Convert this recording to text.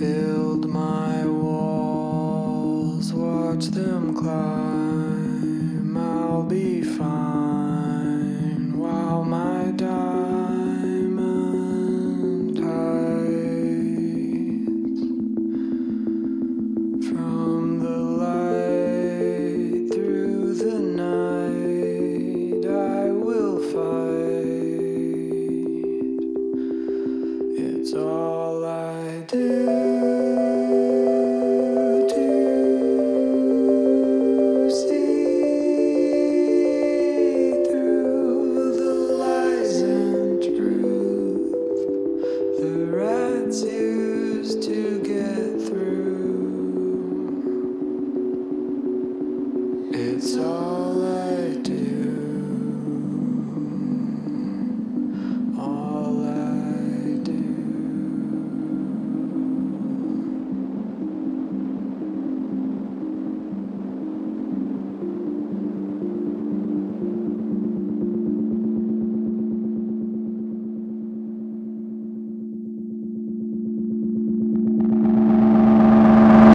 Build my walls, watch them climb. I'll be fine while my diamond hides from the light through the night. I will fight. It's all I do. It's all.